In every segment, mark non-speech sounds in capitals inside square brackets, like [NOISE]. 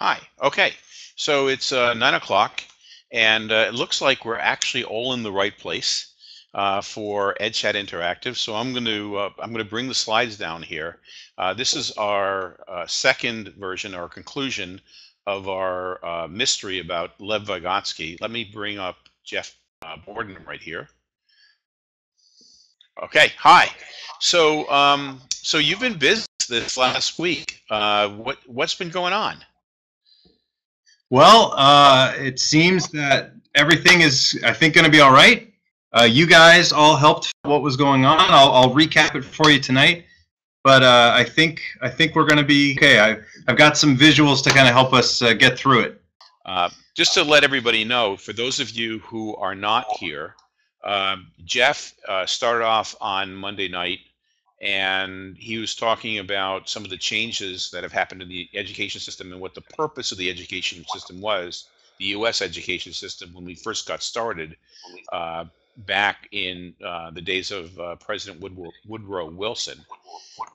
Hi. Okay. So it's uh, nine o'clock, and uh, it looks like we're actually all in the right place uh, for EdChat Interactive. So I'm going to uh, I'm going to bring the slides down here. Uh, this is our uh, second version, our conclusion of our uh, mystery about Lev Vygotsky. Let me bring up Jeff Borden right here. Okay. Hi. So um, so you've been busy this last week. What what's been going on? Well, uh, it seems that everything is, I think, going to be all right. Uh, you guys all helped what was going on. I'll, I'll recap it for you tonight, but uh, I think I think we're going to be okay. I, I've got some visuals to kind of help us uh, get through it. Uh, just to let everybody know, for those of you who are not here, um, Jeff uh, started off on Monday night and he was talking about some of the changes that have happened in the education system and what the purpose of the education system was, the U.S. education system when we first got started uh, back in uh, the days of uh, President Woodrow, Wilson.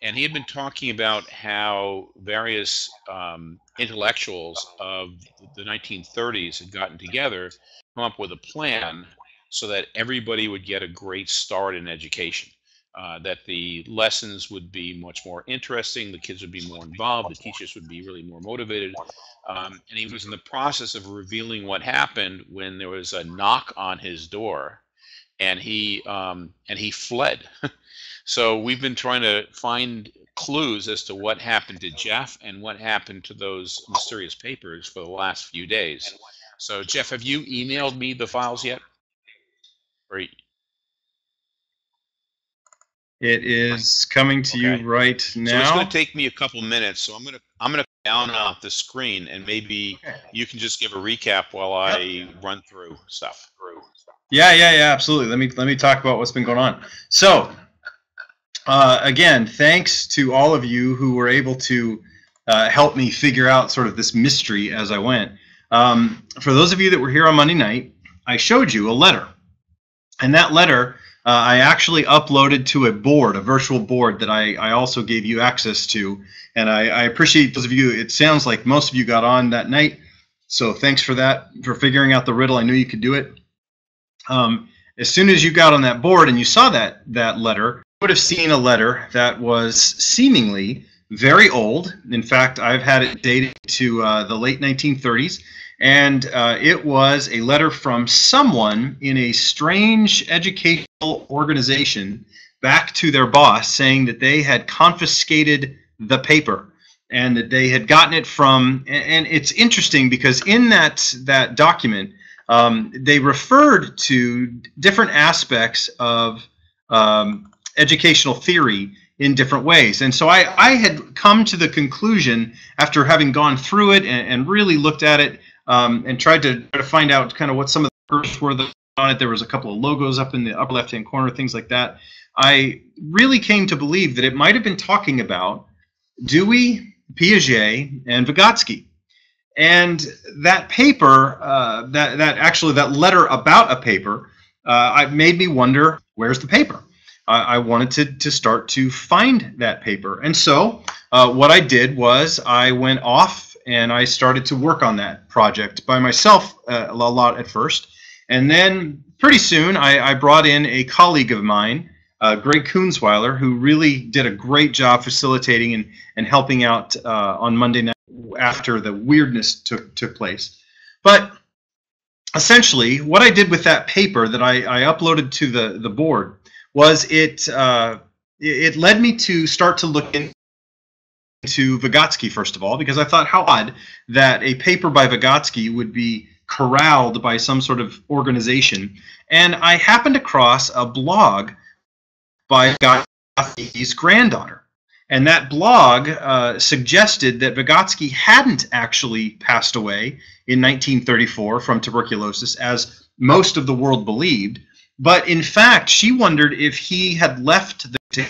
And he had been talking about how various um, intellectuals of the 1930s had gotten together, come up with a plan so that everybody would get a great start in education uh, that the lessons would be much more interesting, the kids would be more involved, the teachers would be really more motivated. Um, and he was in the process of revealing what happened when there was a knock on his door, and he um, and he fled. [LAUGHS] so we've been trying to find clues as to what happened to Jeff and what happened to those mysterious papers for the last few days. So Jeff, have you emailed me the files yet? Or it is coming to Okay. you right now. So it's going to take me a couple minutes. So I'm going to I'm going to down off the screen, and maybe Okay. you can just give a recap while I run through stuff. Yeah, yeah, yeah, absolutely. Let me let me talk about what's been going on. So, uh, again, thanks to all of you who were able to uh, help me figure out sort of this mystery as I went. Um, for those of you that were here on Monday night, I showed you a letter, and that letter uh, I actually uploaded to a board, a virtual board that I, I also gave you access to, and I, I appreciate those of you. It sounds like most of you got on that night, so thanks for that for figuring out the riddle. I knew you could do it um, as soon as you got on that board and you saw that that letter, you would have seen a letter that was seemingly very old. In fact, I've had it dated to uh, the late 1930s, and uh, it was a letter from someone in a strange educational organization back to their boss saying that they had confiscated the paper and that they had gotten it from and, it's interesting because in that that document um, they referred to different aspects of um, educational theory in different ways. And so I, I had come to the conclusion after having gone through it and, and really looked at it um, and tried to, try to find out kind of what some of the first were that on it. There was a couple of logos up in the upper left-hand corner, things like that. I really came to believe that it might have been talking about Dewey, Piaget, and Vygotsky. And that paper, uh, that that actually that letter about a paper, uh, I made me wonder where's the paper. I, I wanted to to start to find that paper, and so uh, what I did was I went off and I started to work on that project by myself uh, a lot at first, and then pretty soon I, I brought in a colleague of mine, uh, Greg Kuhnsweiler, who really did a great job facilitating and, and helping out uh, on Monday night after the weirdness took took place. But essentially, what I did with that paper that I, I uploaded to the the board was it uh, it led me to start to look into Vygotsky first of all because I thought how odd that a paper by Vygotsky would be corralled by some sort of organization, and I happened across a blog by Vygotsky's granddaughter. And that blog uh, suggested that Vygotsky hadn't actually passed away in 1934 from tuberculosis, as most of the world believed. But in fact, she wondered if he had left the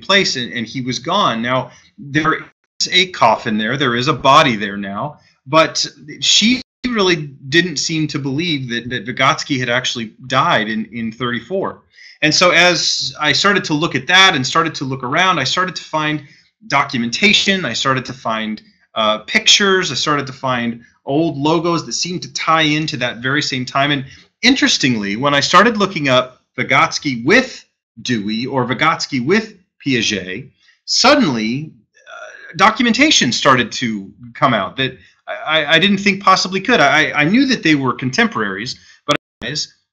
place and, and he was gone. Now, there a coffin there, there is a body there now, but she really didn't seem to believe that, that Vygotsky had actually died in, in 34. And so as I started to look at that and started to look around, I started to find documentation. I started to find uh, pictures. I started to find old logos that seemed to tie into that very same time. And interestingly, when I started looking up Vygotsky with Dewey or Vygotsky with Piaget, suddenly documentation started to come out that I, I didn't think possibly could. I, I knew that they were contemporaries, but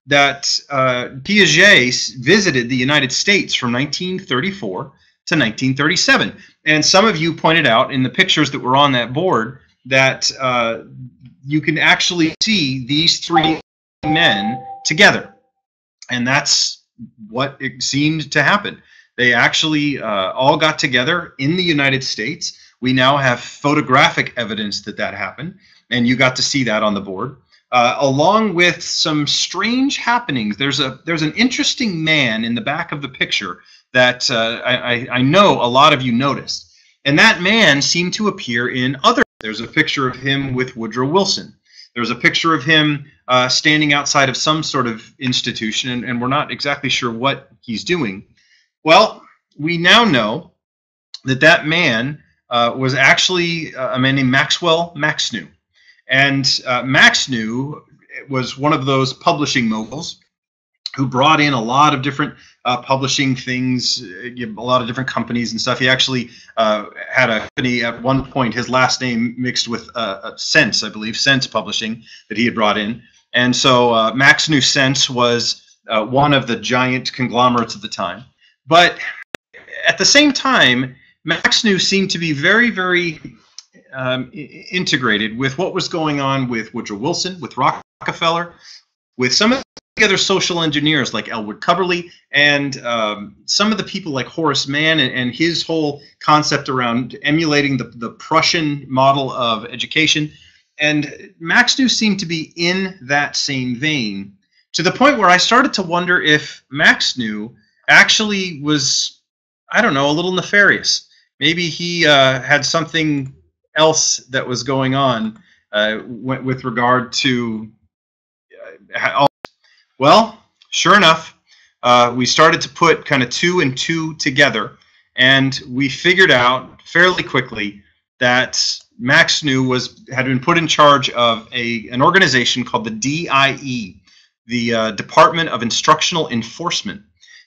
that uh, Piaget visited the United States from 1934 to 1937. And some of you pointed out in the pictures that were on that board that uh, you can actually see these three men together. And that's what it seemed to happen. They actually uh, all got together in the United States. We now have photographic evidence that that happened, and you got to see that on the board. Uh, along with some strange happenings. There's a there's an interesting man in the back of the picture that uh, I, I know a lot of you noticed, and that man seemed to appear in other. There's a picture of him with Woodrow Wilson. There's a picture of him uh, standing outside of some sort of institution, and, and we're not exactly sure what he's doing. Well, we now know that that man uh, was actually uh, a man named Maxwell Maxnew. And uh, Maxnew was one of those publishing moguls who brought in a lot of different uh, publishing things, uh, a lot of different companies and stuff. He actually uh, had a company at one point, his last name mixed with uh, Sense, I believe, Sense Publishing, that he had brought in. And so uh, Maxnew Sense was uh, one of the giant conglomerates at the time. But at the same time, Maxnew seemed to be very, very um, integrated with what was going on with Woodrow Wilson, with Rockefeller, with some of the other social engineers like Ellwood Cubberley, and um, some of the people like Horace Mann and, and his whole concept around emulating the, the Prussian model of education. And Maxnew seemed to be in that same vein to the point where I started to wonder if Maxnew actually was, I don't know, a little nefarious. Maybe he uh, had something else that was going on uh, with regard to. Uh, well, sure enough, uh, we started to put kind of two and two together, and we figured out fairly quickly that Maxnew was had been put in charge of a an organization called the DIE, the uh, Department of Instructional Enforcement,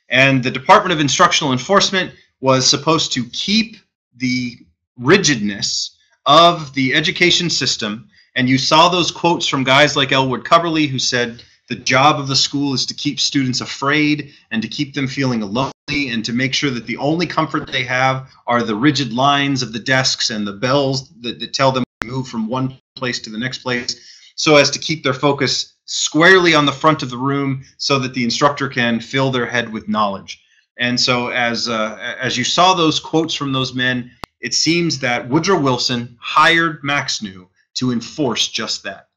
and the Department of Instructional Enforcement was supposed to keep the rigidness of the education system. And you saw those quotes from guys like Ellwood Cubberley, who said the job of the school is to keep students afraid and to keep them feeling lonely and to make sure that the only comfort they have are the rigid lines of the desks and the bells that, that tell them to move from one place to the next place so as to keep their focus squarely on the front of the room so that the instructor can fill their head with knowledge. And so as uh, as you saw those quotes from those men, it seems that Woodrow Wilson hired Maxnew to enforce just that.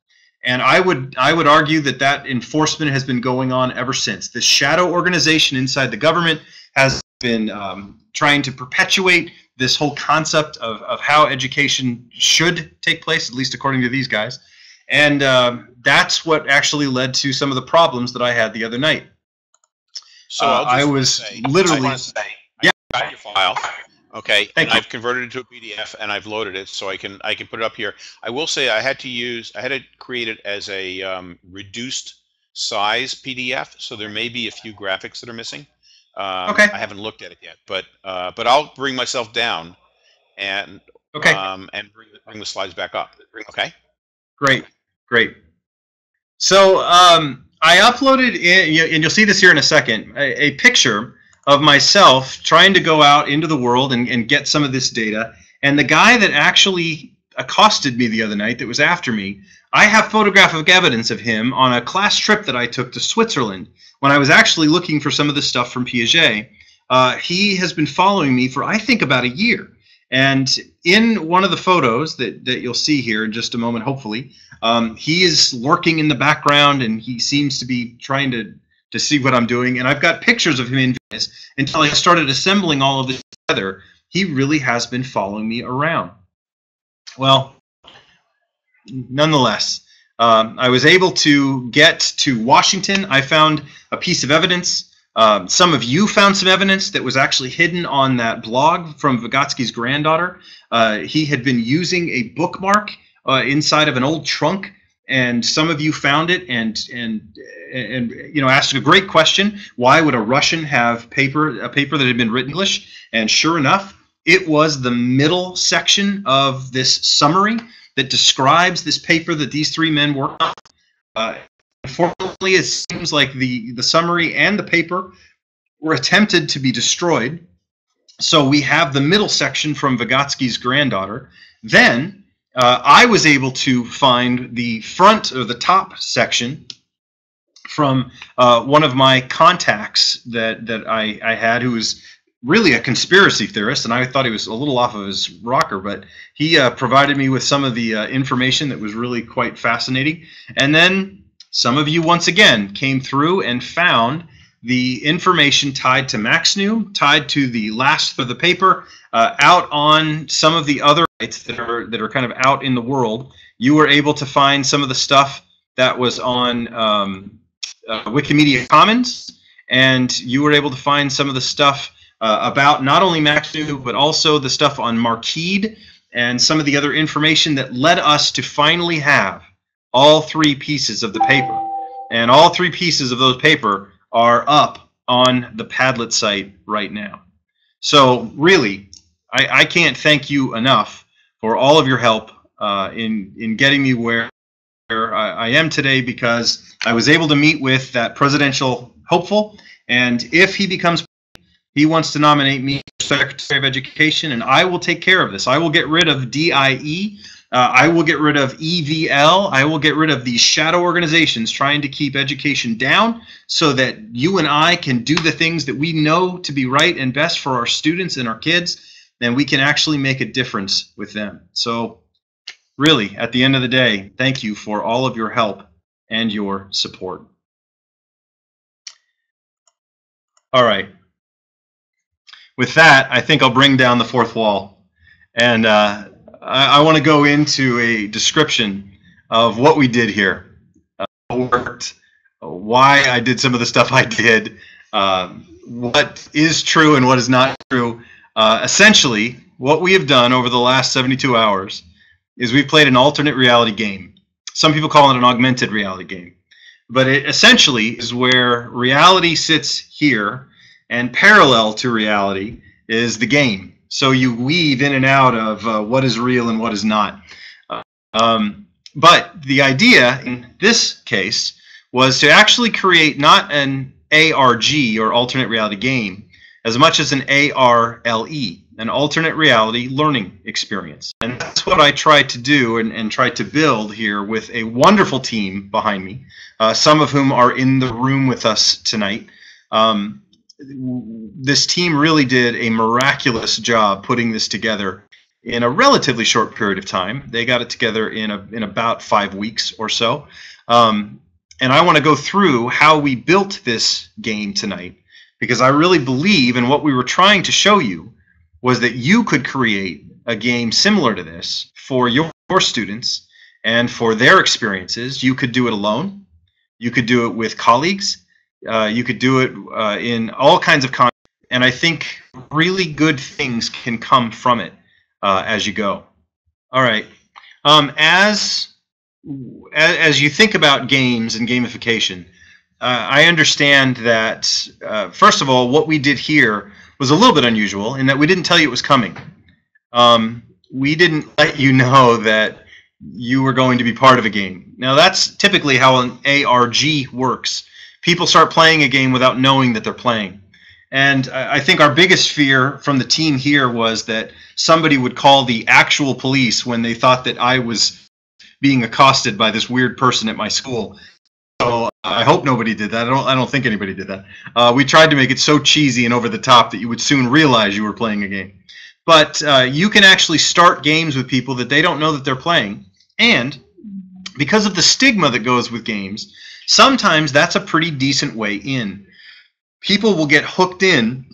And I would I would argue that that enforcement has been going on ever since. This shadow organization inside the government has been um, trying to perpetuate this whole concept of, of how education should take place, at least according to these guys. And uh, that's what actually led to some of the problems that I had the other night. So uh, I was say, literally. I say, yeah. I got your file. Okay, Thank and you. I've converted it to a PDF and I've loaded it so I can I can put it up here. I will say I had to use I had to create it as a um, reduced size PDF, so there may be a few graphics that are missing. Um, Okay. I haven't looked at it yet, but uh, but I'll bring myself down and Okay, um, and bring the, bring the slides back up. Okay. great, great. So um, I uploaded, in, and you'll see this here in a second, a, a picture of myself trying to go out into the world and, and get some of this data. And the guy that actually accosted me the other night, that was after me, I have photographic evidence of him on a class trip that I took to Switzerland when I was actually looking for some of the stuff from Piaget. Uh, he has been following me for, I think, about a year. And in one of the photos that, that you'll see here in just a moment, hopefully, um, he is lurking in the background and he seems to be trying to, to see what I'm doing. And I've got pictures of him in Venice until I started assembling all of this together. He really has been following me around. Well, nonetheless, um, I was able to get to Washington. I found a piece of evidence Um, some of you found some evidence that was actually hidden on that blog from Vygotsky's granddaughter. Uh, he had been using a bookmark uh, inside of an old trunk, and some of you found it and and and you know asked a great question: Why would a Russian have paper a paper that had been written English? And sure enough, it was the middle section of this summary that describes this paper that these three men worked on. Uh, Unfortunately, it seems like the, the summary and the paper were attempted to be destroyed. So we have the middle section from Vygotsky's granddaughter. Then uh, I was able to find the front or the top section from uh, one of my contacts that, that I, I had who was really a conspiracy theorist, and I thought he was a little off of his rocker, but he uh, provided me with some of the uh, information that was really quite fascinating. And then some of you, once again, came through and found the information tied to MaxNew, tied to the last of the paper, uh, out on some of the other sites that are that are kind of out in the world. You were able to find some of the stuff that was on um, uh, Wikimedia Commons, and you were able to find some of the stuff uh, about not only MaxNew but also the stuff on Marquide and some of the other information that led us to finally have all three pieces of the paper. And all three pieces of those paper are up on the Padlet site right now. So really, I, I can't thank you enough for all of your help uh, in, in getting me where, I, I am today because I was able to meet with that presidential hopeful. And if he becomes he wants to nominate me Secretary of Education, and I will take care of this. I will get rid of DIE. Uh, I will get rid of EVL. I will get rid of these shadow organizations trying to keep education down so that you and I can do the things that we know to be right and best for our students and our kids, and we can actually make a difference with them. So, really, at the end of the day, thank you for all of your help and your support. All right. With that, I think I'll bring down the fourth wall. And uh, I, I want to go into a description of what we did here, uh, worked, why I did some of the stuff I did, uh, what is true and what is not true. Uh, essentially, what we have done over the last 72 hours is we've played an alternate reality game. Some people call it an augmented reality game. But it essentially is where reality sits here and parallel to reality is the game. So you weave in and out of uh, what is real and what is not. Um, but the idea in this case was to actually create not an ARG or alternate reality game as much as an ARLE, an alternate reality learning experience. And that's what I tried to do and, and tried to build here with a wonderful team behind me, uh, some of whom are in the room with us tonight. Um, this team really did a miraculous job putting this together in a relatively short period of time. They got it together in a, in about five weeks or so. Um, and I want to go through how we built this game tonight because I really believe in what we were trying to show you was that you could create a game similar to this for your, your students and for their experiences. You could do it alone. You could do it with colleagues uh, you could do it uh, in all kinds of content, and I think really good things can come from it uh, as you go. All right. Um, as as you think about games and gamification, uh, I understand that uh, first of all, what we did here was a little bit unusual in that we didn't tell you it was coming. Um, we didn't let you know that you were going to be part of a game. Now that's typically how an ARG works people start playing a game without knowing that they're playing. And I think our biggest fear from the team here was that somebody would call the actual police when they thought that I was being accosted by this weird person at my school. So I hope nobody did that. I don't. I don't think anybody did that. Uh, we tried to make it so cheesy and over the top that you would soon realize you were playing a game. But uh, you can actually start games with people that they don't know that they're playing, and because of the stigma that goes with games, sometimes that's a pretty decent way in. People will get hooked in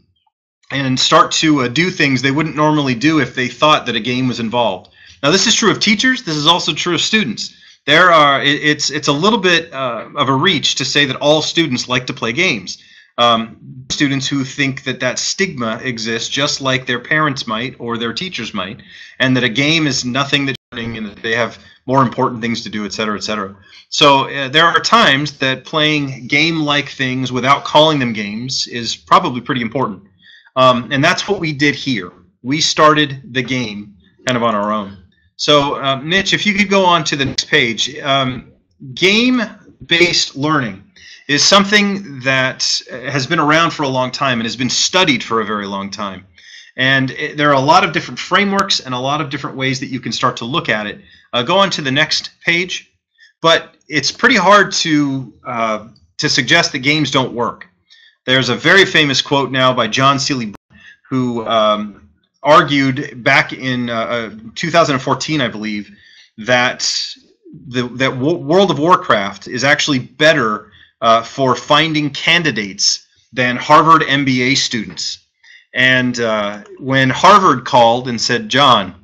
and start to uh, do things they wouldn't normally do if they thought that a game was involved. Now, this is true of teachers. This is also true of students. There are it's it's a little bit uh, of a reach to say that all students like to play games. Um, students who think that that stigma exists just like their parents might or their teachers might, and that a game is nothing that and that they have more important things to do, et cetera, et cetera. So uh, there are times that playing game-like things without calling them games is probably pretty important. Um, and that's what we did here. We started the game kind of on our own. So uh, Mitch, if you could go on to the next page. Um, game-based learning is something that has been around for a long time and has been studied for a very long time. And it, there are a lot of different frameworks and a lot of different ways that you can start to look at it. Uh, go on to the next page. But it's pretty hard to, uh, to suggest that games don't work. There's a very famous quote now by John Seely, who um, argued back in uh, uh 2014, I believe, that the that World of Warcraft is actually better uh, for finding candidates than Harvard MBA students. And uh, when Harvard called and said, "John,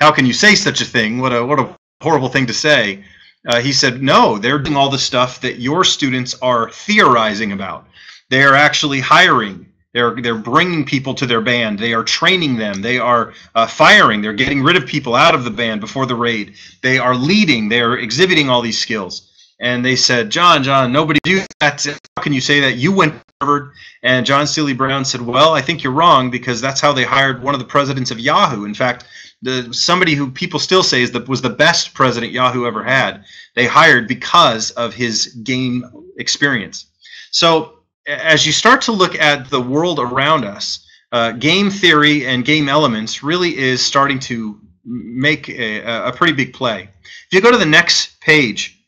how can you say such a thing? What a what a horrible thing to say," uh, he said, "No, they're doing all the stuff that your students are theorizing about. They are actually hiring." They're, they're bringing people to their band. They are training them. They are uh, firing. They're getting rid of people out of the band before the raid. They are leading. They are exhibiting all these skills. And they said, John, John, nobody do that. How can you say that? You went Harvard. And John Seely Brown said, Well, I think you're wrong because that's how they hired one of the presidents of Yahoo. In fact, the somebody who people still say is the, was the best president Yahoo ever had. They hired because of his game experience. So as you start to look at the world around us, uh, game theory and game elements really is starting to make a, a, pretty big play. If you go to the next page,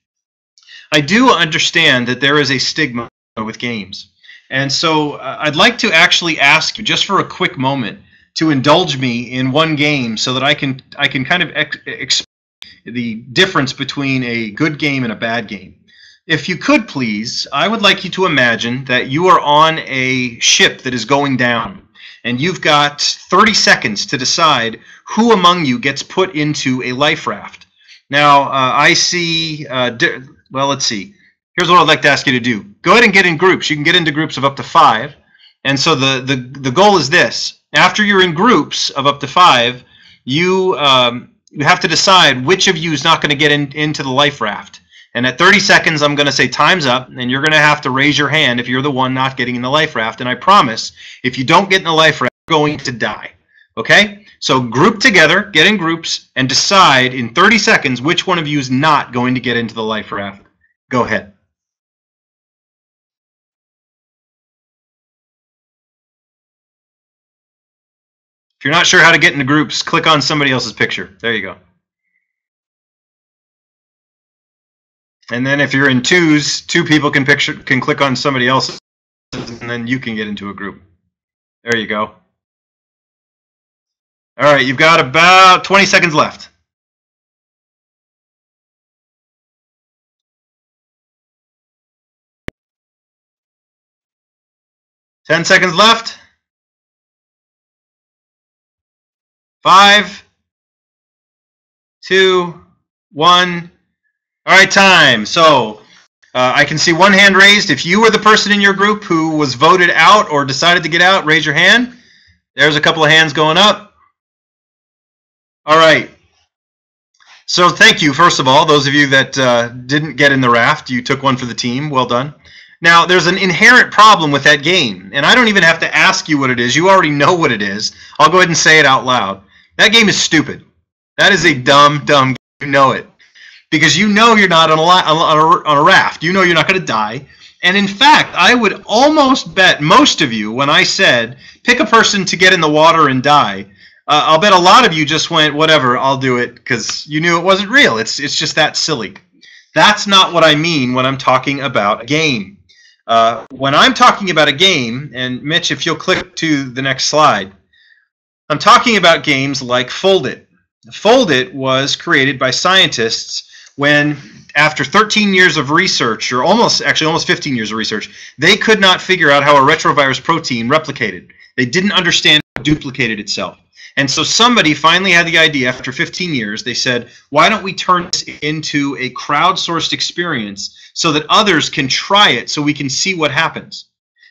I do understand that there is a stigma with games. And so uh, I'd like to actually ask you, just for a quick moment, to indulge me in one game so that I can I can kind of explain the difference between a good game and a bad game. If you could please, I would like you to imagine that you are on a ship that is going down, and you've got 30 seconds to decide who among you gets put into a life raft. Now, uh, I see, uh, well, let's see. Here's what I'd like to ask you to do. Go ahead and get in groups. You can get into groups of up to five. And so the, the, the goal is this. After you're in groups of up to five, you, um, you have to decide which of you is not going to get in, into the life raft. And at 30 seconds, I'm going to say time's up, and you're going to have to raise your hand if you're the one not getting in the life raft. And I promise, if you don't get in the life raft, you're going to die. Okay? So group together, get in groups, and decide in 30 seconds which one of you is not going to get into the life raft. Go ahead. If you're not sure how to get into groups, click on somebody else's picture. There you go. And then if you're in twos, two people can picture can click on somebody else, and then you can get into a group. There you go. All right, you've got about 20 seconds left. Ten seconds left. Five, two, one. All right, time. So uh, I can see one hand raised. If you were the person in your group who was voted out or decided to get out, raise your hand. There's a couple of hands going up. All right. So thank you, first of all, those of you that uh, didn't get in the raft. You took one for the team. Well done. Now, there's an inherent problem with that game, and I don't even have to ask you what it is. You already know what it is. I'll go ahead and say it out loud. That game is stupid. That is a dumb, dumb game. You know it because you know you're not on a, on on a raft. You know you're not going to die. And in fact, I would almost bet most of you, when I said pick a person to get in the water and die, uh, I'll bet a lot of you just went, whatever, I'll do it because you knew it wasn't real. It's, it's just that silly. That's not what I mean when I'm talking about a game. Uh, when I'm talking about a game, and Mitch, if you'll click to the next slide, I'm talking about games like Foldit. Foldit was created by scientists when after 13 years of research, or almost actually almost 15 years of research, they could not figure out how a retrovirus protein replicated. They didn't understand how it duplicated itself. And so somebody finally had the idea after 15 years, they said, why don't we turn this into a crowdsourced experience so that others can try it so we can see what happens?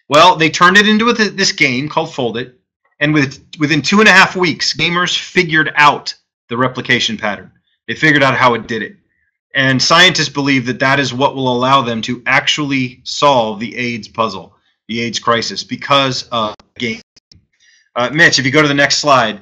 Well, they turned it into this game called Foldit, and with, within two and a half weeks, gamers figured out the replication pattern. They figured out how it did it. And scientists believe that that is what will allow them to actually solve the AIDS puzzle, the AIDS crisis, because of game. Uh, Mitch, if you go to the next slide,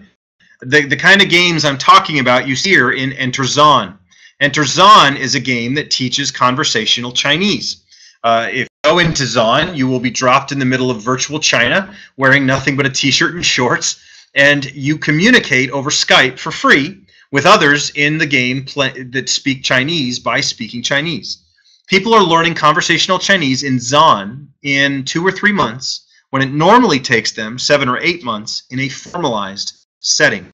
the, the kind of games I'm talking about you see here in Enter Zon. Enter Zon is a game that teaches conversational Chinese. Uh, if go into Zon, you will be dropped in the middle of virtual China wearing nothing but a t-shirt and shorts, and you communicate over Skype for free with others in the game that speak Chinese by speaking Chinese. People are learning conversational Chinese in Zon in two or three months when it normally takes them seven or eight months in a formalized setting.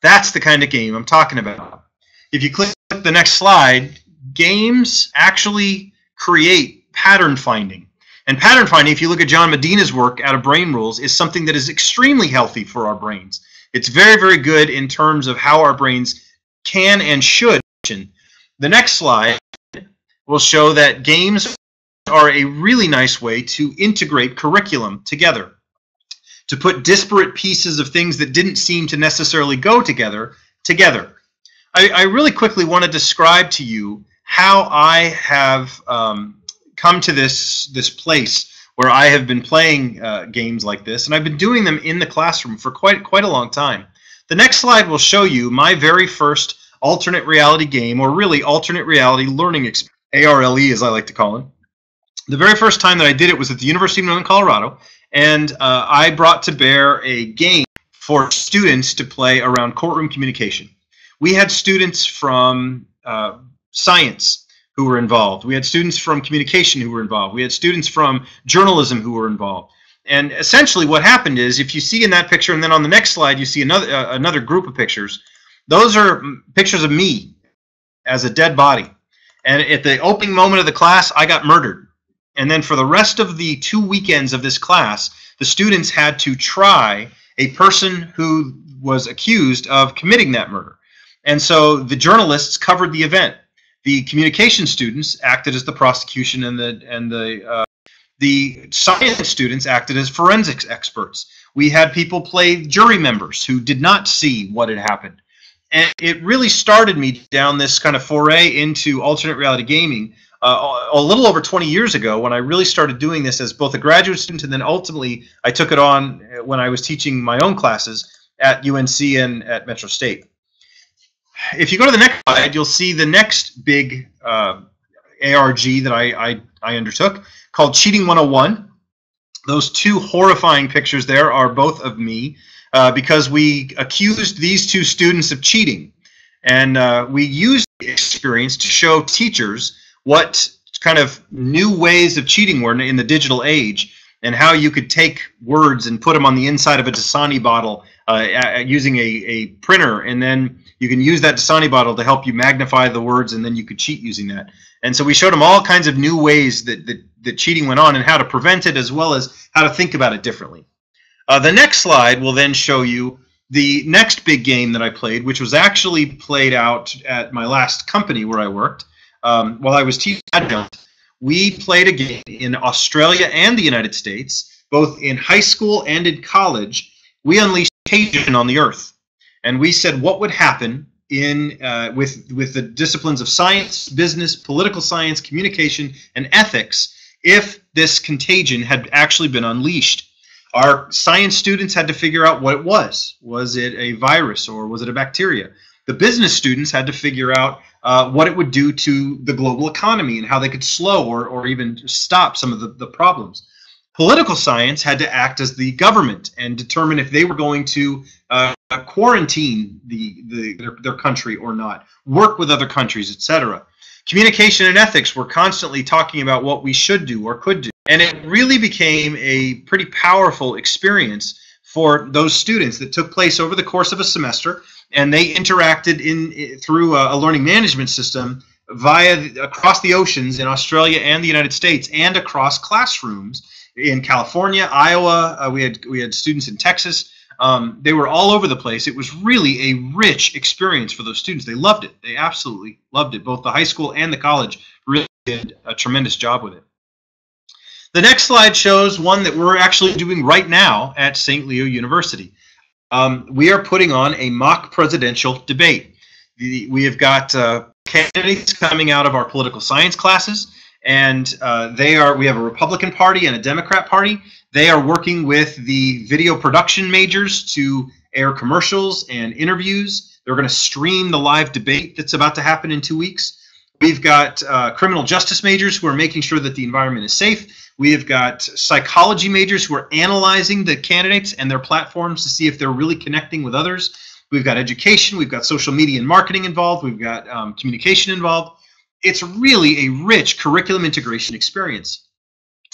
That's the kind of game I'm talking about. If you click the next slide, games actually create pattern finding. And pattern finding, if you look at John Medina's work out of Brain Rules, is something that is extremely healthy for our brains. It's very, very good in terms of how our brains can and should. The next slide will show that games are a really nice way to integrate curriculum together, to put disparate pieces of things that didn't seem to necessarily go together, together. I, I really quickly want to describe to you how I have um, come to this, this place where I have been playing uh, games like this, and I've been doing them in the classroom for quite quite a long time. The next slide will show you my very first alternate reality game, or really alternate reality learning experience, ARLE as I like to call it. The very first time that I did it was at the University of Northern Colorado, and uh, I brought to bear a game for students to play around courtroom communication. We had students from uh, science, who were involved. We had students from communication who were involved. We had students from journalism who were involved. And essentially what happened is if you see in that picture and then on the next slide you see another uh, another group of pictures, those are pictures of me as a dead body. And at the opening moment of the class, I got murdered. And then for the rest of the two weekends of this class, the students had to try a person who was accused of committing that murder. And so the journalists covered the event the communication students acted as the prosecution and the and the uh, the science students acted as forensics experts. We had people play jury members who did not see what had happened. And it really started me down this kind of foray into alternate reality gaming uh, a little over 20 years ago when I really started doing this as both a graduate student and then ultimately I took it on when I was teaching my own classes at UNC and at Metro State if you go to the next slide, you'll see the next big uh, ARG that I, I, I undertook called Cheating 101. Those two horrifying pictures there are both of me uh, because we accused these two students of cheating. And uh, we used the experience to show teachers what kind of new ways of cheating were in the digital age and how you could take words and put them on the inside of a Dasani bottle uh, using a, a printer and then you can use that Dasani bottle to help you magnify the words, and then you could cheat using that. And so we showed them all kinds of new ways that, that, cheating went on and how to prevent it, as well as how to think about it differently. Uh, the next slide will then show you the next big game that I played, which was actually played out at my last company where I worked um, while I was teaching adjunct. We played a game in Australia and the United States, both in high school and in college. We unleashed contagion on the earth and we said what would happen in uh, with with the disciplines of science, business, political science, communication, and ethics if this contagion had actually been unleashed. Our science students had to figure out what it was. Was it a virus or was it a bacteria? The business students had to figure out uh, what it would do to the global economy and how they could slow or, or even stop some of the, the problems. Political science had to act as the government and determine if they were going to uh, quarantine the, the their, their country or not, work with other countries, etc. Communication and ethics were constantly talking about what we should do or could do. And it really became a pretty powerful experience for those students that took place over the course of a semester and they interacted in through a, a learning management system via across the oceans in Australia and the United States and across classrooms in California, Iowa. Uh, we had we had students in Texas. Um, they were all over the place. It was really a rich experience for those students. They loved it. They absolutely loved it. Both the high school and the college really did a tremendous job with it. The next slide shows one that we're actually doing right now at St. Leo University. Um, we are putting on a mock presidential debate. The, we have got uh, candidates coming out of our political science classes, and uh, they are. We have a Republican Party and a Democrat Party. They are working with the video production majors to air commercials and interviews. They're going to stream the live debate that's about to happen in two weeks. We've got uh, criminal justice majors who are making sure that the environment is safe. We have got psychology majors who are analyzing the candidates and their platforms to see if they're really connecting with others. We've got education, we've got social media and marketing involved, we've got um, communication involved. It's really a rich curriculum integration experience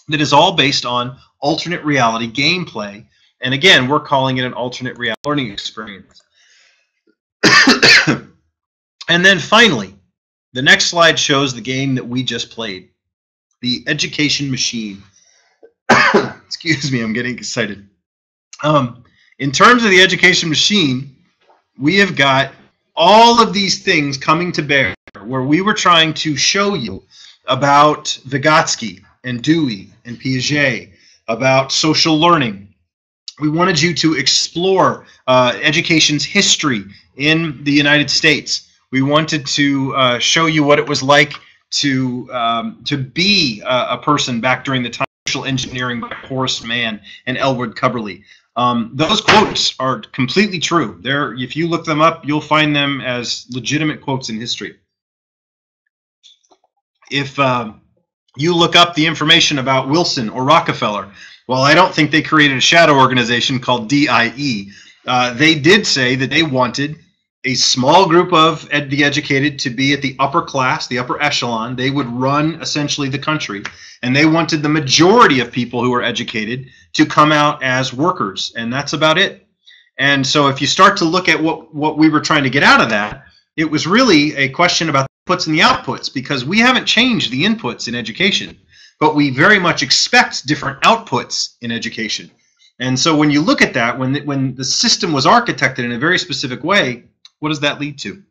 that is all based on alternate reality gameplay. And again, we're calling it an alternate reality learning experience. [COUGHS] and then finally, the next slide shows the game that we just played, the Education Machine. [COUGHS] Excuse me, I'm getting excited. Um, in terms of the Education Machine, we have got all of these things coming to bear where we were trying to show you about Vygotsky and Dewey and Piaget, about social learning. We wanted you to explore uh, education's history in the United States. We wanted to uh, show you what it was like to um, to be a, a, person back during the time of social engineering by Horace Mann and Ellwood Cubberley. Um, those quotes are completely true. They're, if you look them up, you'll find them as legitimate quotes in history. If um, you look up the information about Wilson or Rockefeller, well, I don't think they created a shadow organization called DIE. Uh, they did say that they wanted a small group of ed- the educated to be at the upper class, the upper echelon. They would run essentially the country, and they wanted the majority of people who were educated to come out as workers, and that's about it. And so, if you start to look at what what we were trying to get out of that, it was really a question about inputs and the outputs because we haven't changed the inputs in education, but we very much expect different outputs in education. And so, when you look at that, when the, when the system was architected in a very specific way, what does that lead to?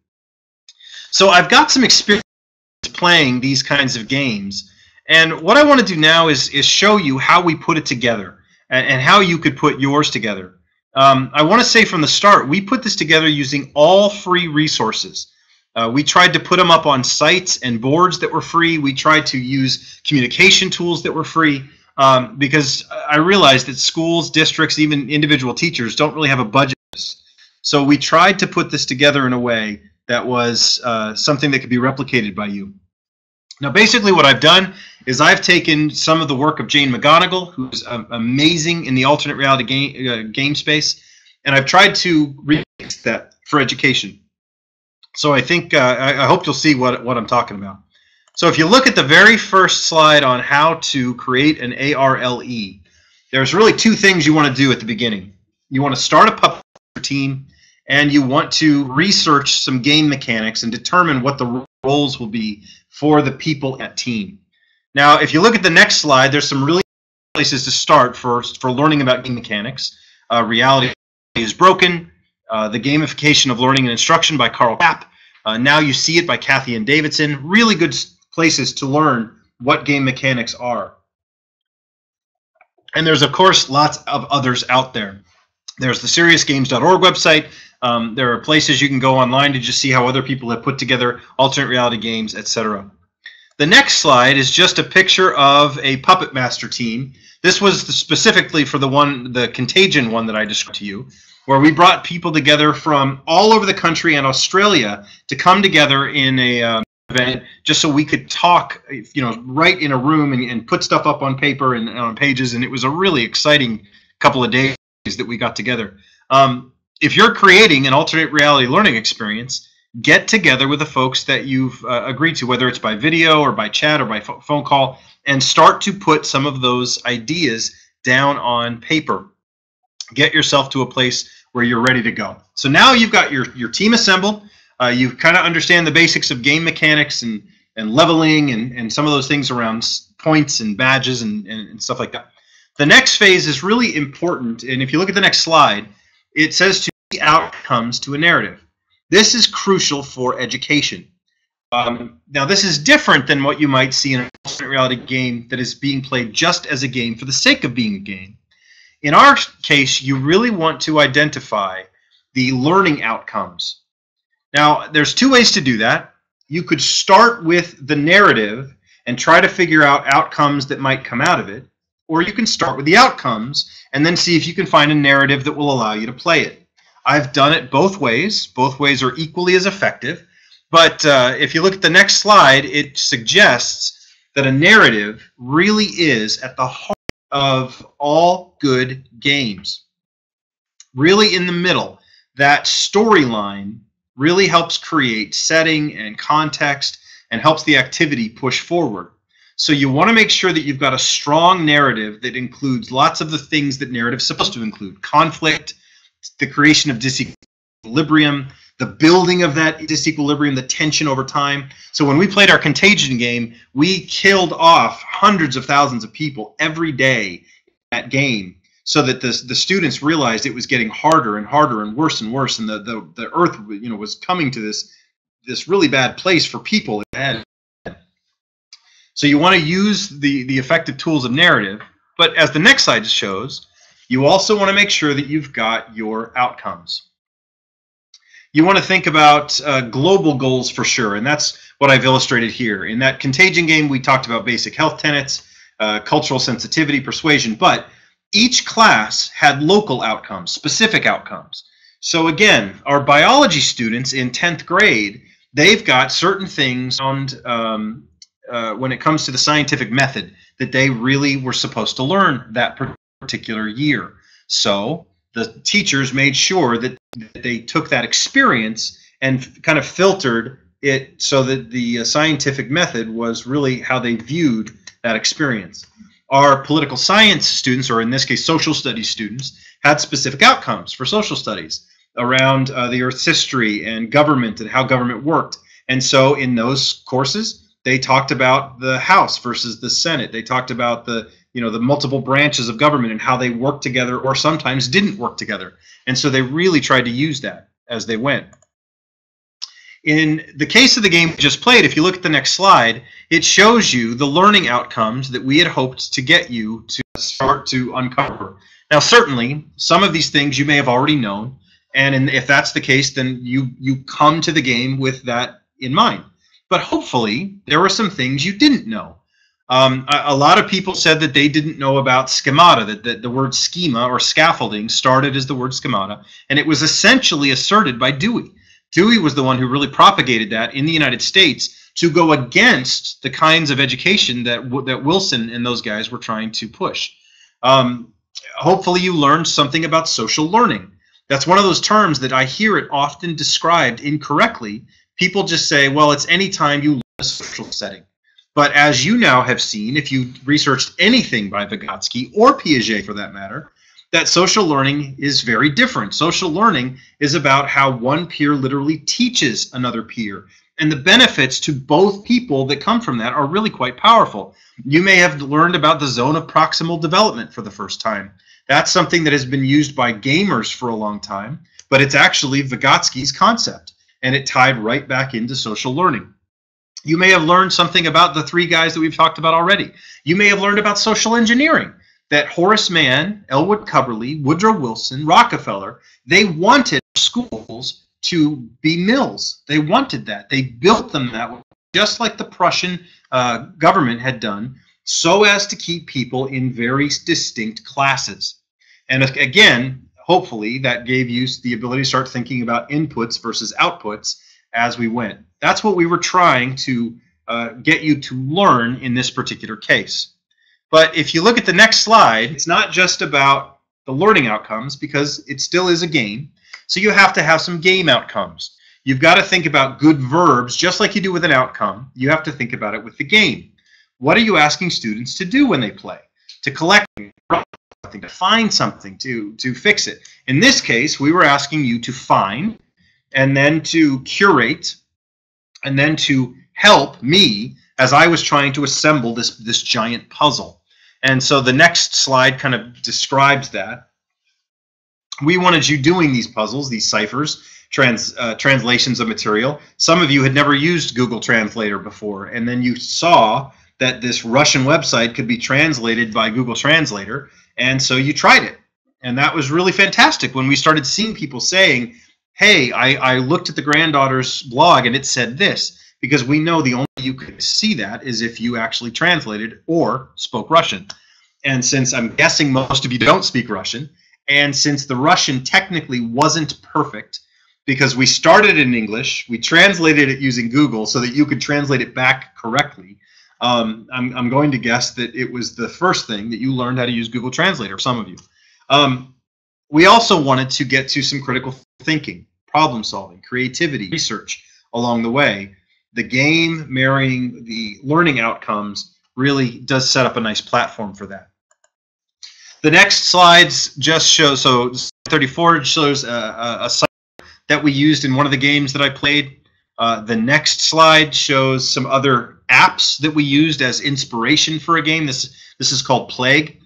So I've got some experience playing these kinds of games. And what I want to do now is, is show you how we put it together and, and how you could put yours together. Um, I want to say from the start, we put this together using all free resources. Uh, we tried to put them up on sites and boards that were free. We tried to use communication tools that were free um, because I realized that schools, districts, even individual teachers don't really have a budget so we tried to put this together in a way that was uh, something that could be replicated by you. Now, basically, what I've done is I've taken some of the work of Jane McGonigal, who's um, amazing in the alternate reality game, uh, game space, and I've tried to remix that for education. So I think uh, I, I hope you'll see what what I'm talking about. So if you look at the very first slide on how to create an ARLE, there's really two things you want to do at the beginning. You want to start a puppet team and you want to research some game mechanics and determine what the roles will be for the people at team. Now, if you look at the next slide, there's some really places to start for, for learning about game mechanics. Uh, Reality is Broken, uh, The Gamification of Learning and Instruction by Karl Kapp. Uh, now You See It by Cathy and Davidson. Really good places to learn what game mechanics are. And there's, of course, lots of others out there. There's the seriousgames.org website. Um, there are places you can go online to just see how other people have put together alternate reality games, etc. The next slide is just a picture of a Puppet Master team. This was specifically for the one, the Contagion one that I described to you, where we brought people together from all over the country and Australia to come together in a um, event just so we could talk, you know, right in a room and, and put stuff up on paper and, and on pages. And it was a really exciting couple of days that we got together. Um, if you're creating an alternate reality learning experience, get together with the folks that you've uh, agreed to, whether it's by video or by chat or by phone call, and start to put some of those ideas down on paper. Get yourself to a place where you're ready to go. So now you've got your, your team assembled. Uh, you kind of understand the basics of game mechanics and, and leveling and, and some of those things around points and badges and, and, and stuff like that. The next phase is really important, and if you look at the next slide, it says to be outcomes to a narrative. This is crucial for education. Um, now, this is different than what you might see in an alternate reality game that is being played just as a game for the sake of being a game. In our case, you really want to identify the learning outcomes. Now, there's two ways to do that. You could start with the narrative and try to figure out outcomes that might come out of it, or you can start with the outcomes and then see if you can find a narrative that will allow you to play it. I've done it both ways. Both ways are equally as effective. But uh, if you look at the next slide, it suggests that a narrative really is at the heart of all good games. Really in the middle, that storyline really helps create setting and context and helps the activity push forward. So you want to make sure that you've got a strong narrative that includes lots of the things that narrative is supposed to include. Conflict, the creation of disequilibrium, the building of that disequilibrium, the tension over time. So when we played our contagion game, we killed off hundreds of thousands of people every day that game so that the, the students realized it was getting harder and harder and worse and worse and the, the, the earth you know was coming to this this really bad place for people so you want to use the the effective tools of narrative but as the next slide shows you also want to make sure that you've got your outcomes you want to think about uh, global goals for sure, and that's what I've illustrated here. In that contagion game, we talked about basic health tenets, uh, cultural sensitivity, persuasion, but each class had local outcomes, specific outcomes. So again, our biology students in 10th grade, they've got certain things on, um, uh, when it comes to the scientific method that they really were supposed to learn that particular year. So the teachers made sure that they took that experience and kind of filtered it so that the uh, scientific method was really how they viewed that experience. Our political science students, or in this case social studies students, had specific outcomes for social studies around uh, the Earth's history and government and how government worked. And so in those courses, they talked about the House versus the Senate. They talked about the you know the multiple branches of government and how they work together or sometimes didn't work together. And so they really tried to use that as they went. In the case of the game we just played if you look at the next slide it shows you the learning outcomes that we had hoped to get you to start to uncover. Now certainly some of these things you may have already known and in, if that's the case then you you come to the game with that in mind. But hopefully there were some things you didn't know um, a, a, lot of people said that they didn't know about schemata, that, that the word schema or scaffolding started as the word schemata, and it was essentially asserted by Dewey. Dewey was the one who really propagated that in the United States to go against the kinds of education that that Wilson and those guys were trying to push. Um, hopefully, you learned something about social learning. That's one of those terms that I hear it often described incorrectly. People just say, "Well, it's any time you learn a social setting." But as you now have seen, if you researched anything by Vygotsky or Piaget for that matter, that social learning is very different. Social learning is about how one peer literally teaches another peer. And the benefits to both people that come from that are really quite powerful. You may have learned about the zone of proximal development for the first time. That's something that has been used by gamers for a long time, but it's actually Vygotsky's concept, and it tied right back into social learning. You may have learned something about the three guys that we've talked about already. You may have learned about social engineering, that Horace Mann, Ellwood Cubberley, Woodrow Wilson, Rockefeller, they wanted schools to be mills. They wanted that. They built them that way, just like the Prussian uh, government had done, so as to keep people in very distinct classes. And again, hopefully, that gave you the ability to start thinking about inputs versus outputs as we went. That's what we were trying to uh, get you to learn in this particular case. But if you look at the next slide, it's not just about the learning outcomes because it still is a game. So you have to have some game outcomes. You've got to think about good verbs just like you do with an outcome. You have to think about it with the game. What are you asking students to do when they play? To collect something, to find something, to, to fix it. In this case, we were asking you to find and then to curate and then to help me as I was trying to assemble this this giant puzzle. And so the next slide kind of describes that. We wanted you doing these puzzles, these ciphers, trans, uh, translations of material. Some of you had never used Google Translator before, and then you saw that this Russian website could be translated by Google Translator, and so you tried it. And that was really fantastic when we started seeing people saying, hey, I, I looked at the granddaughter's blog and it said this, because we know the only you could see that is if you actually translated or spoke Russian. And since I'm guessing most of you don't speak Russian, and since the Russian technically wasn't perfect, because we started in English, we translated it using Google so that you could translate it back correctly. Um, I'm, I'm going to guess that it was the first thing that you learned how to use Google Translator, some of you. Um, we also wanted to get to some critical thinking, problem solving, creativity, research along the way. The game marrying the learning outcomes really does set up a nice platform for that. The next slides just show, so 34 shows a, a, a site that we used in one of the games that I played. Uh, the next slide shows some other apps that we used as inspiration for a game. This, this is called Plague.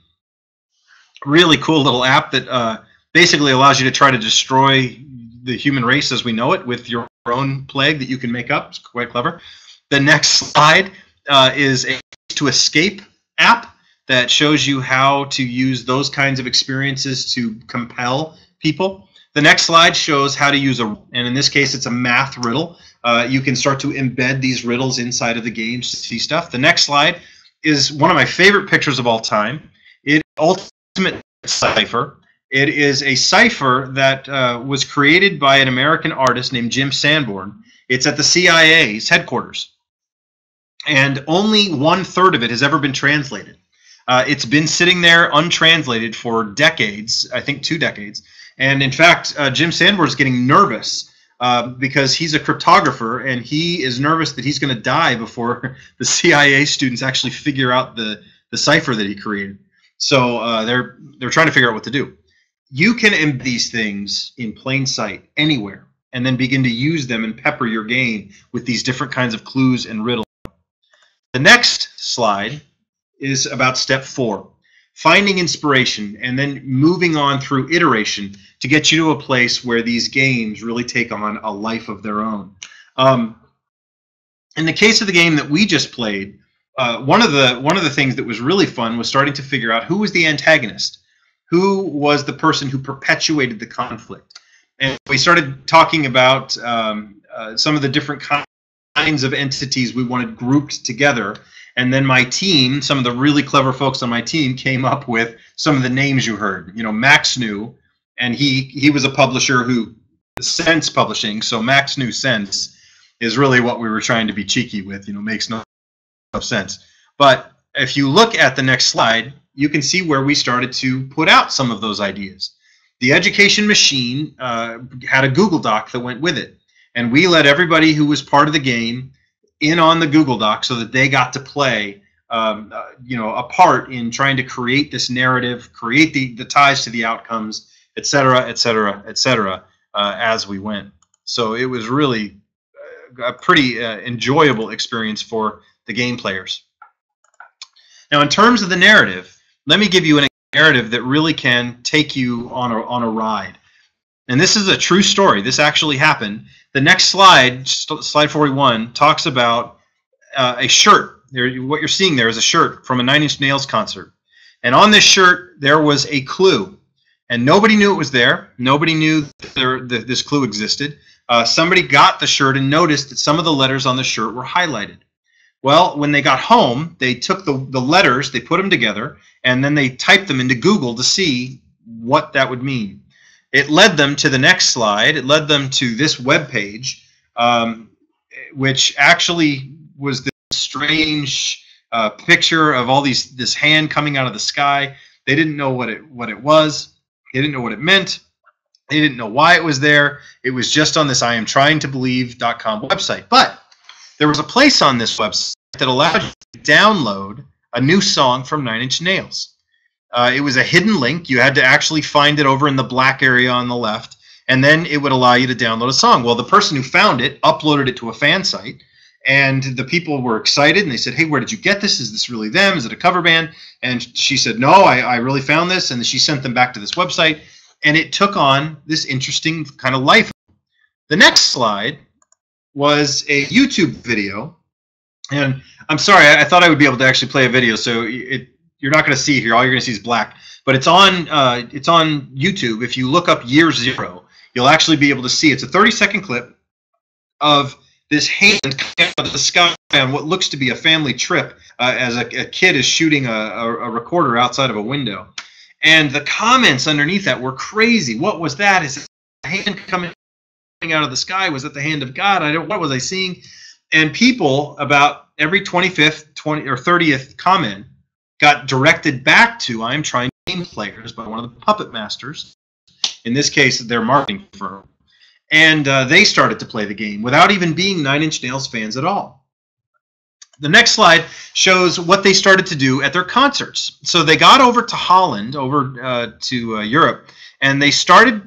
Really cool little app that uh, basically allows you to try to destroy the human race as we know it with your own plague that you can make up. It's quite clever. The next slide uh, is a to escape app that shows you how to use those kinds of experiences to compel people. The next slide shows how to use a, and in this case, it's a math riddle. Uh, you can start to embed these riddles inside of the games to see stuff. The next slide is one of my favorite pictures of all time. It ultimate cipher. It is a cipher that uh, was created by an American artist named Jim Sanborn. It's at the CIA's headquarters. And only one third of it has ever been translated. Uh, it's been sitting there untranslated for decades, I think two decades. And in fact, uh, Jim Sanborn is getting nervous uh, because he's a cryptographer and he is nervous that he's going to die before [LAUGHS] the CIA students actually figure out the, the cipher that he created. So uh, they're they're trying to figure out what to do. You can embed these things in plain sight anywhere, and then begin to use them and pepper your game with these different kinds of clues and riddles. The next slide is about step four finding inspiration and then moving on through iteration to get you to a place where these games really take on a life of their own. Um, in the case of the game that we just played, uh, one of the one of the things that was really fun was starting to figure out who was the antagonist, who was the person who perpetuated the conflict, and we started talking about um, uh, some of the different kinds of entities we wanted grouped together and then my team, some of the really clever folks on my team, came up with some of the names you heard. You know, Max knew, and he he was a publisher who Sense Publishing. So Max knew Sense is really what we were trying to be cheeky with. You know, makes no, no sense. But if you look at the next slide, you can see where we started to put out some of those ideas. The education machine uh, had a Google Doc that went with it, and we let everybody who was part of the game in on the Google Doc so that they got to play, um, uh, you know, a part in trying to create this narrative, create the, the ties to the outcomes, et cetera, et cetera, et cetera, uh, as we went. So it was really uh, a pretty uh, enjoyable experience for the game players. Now, in terms of the narrative, let me give you an narrative that really can take you on a, on a ride. And this is a true story. This actually happened. The next slide, slide 41, talks about uh, a shirt. There, what you're seeing there is a shirt from a Nine Inch Nails concert. And on this shirt, there was a clue. And nobody knew it was there. Nobody knew there, that this clue existed. Uh, somebody got the shirt and noticed that some of the letters on the shirt were highlighted. Well, when they got home, they took the, the letters, they put them together, and then they typed them into Google to see what that would mean it led them to the next slide. It led them to this web page, um, which actually was this strange uh, picture of all these this hand coming out of the sky. They didn't know what it what it was. They didn't know what it meant. They didn't know why it was there. It was just on this I am trying to believe.com website. But there was a place on this website that allowed you to download a new song from Nine Inch Nails. Uh, it was a hidden link. You had to actually find it over in the black area on the left, and then it would allow you to download a song. Well, the person who found it uploaded it to a fan site, and the people were excited and they said, "Hey, where did you get this? Is this really them? Is it a cover band?" And she said, "No, I, I really found this." And she sent them back to this website, and it took on this interesting kind of life. The next slide was a YouTube video And I'm sorry, I, I thought I would be able to actually play a video, so it you're not going to see here. All you're going to see is black. But it's on uh, it's on YouTube. If you look up year zero, you'll actually be able to see. It's a 30 second clip of this hand coming out of the sky on what looks to be a family trip uh, as a, a, kid is shooting a, a, a, recorder outside of a window. And the comments underneath that were crazy. What was that? Is it a hand coming out of the sky? Was it the hand of God? I don't. What was I seeing? And people about every 25th, 20 or 30th comment got directed back to I'm trying game players by one of the puppet masters. In this case, their marketing firm and uh, they started to play the game without even being Nine Inch Nails fans at all. The next slide shows what they started to do at their concerts. So they got over to Holland, over uh, to uh, Europe, and they started